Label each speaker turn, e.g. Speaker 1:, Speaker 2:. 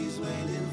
Speaker 1: she's waiting